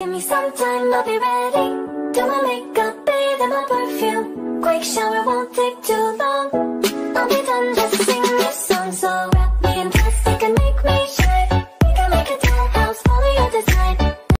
Give me some time, I'll be ready. Do my makeup, bathe in my perfume. Quick shower won't take too long. I'll be done just to sing this song, so wrap me in plastic and make me.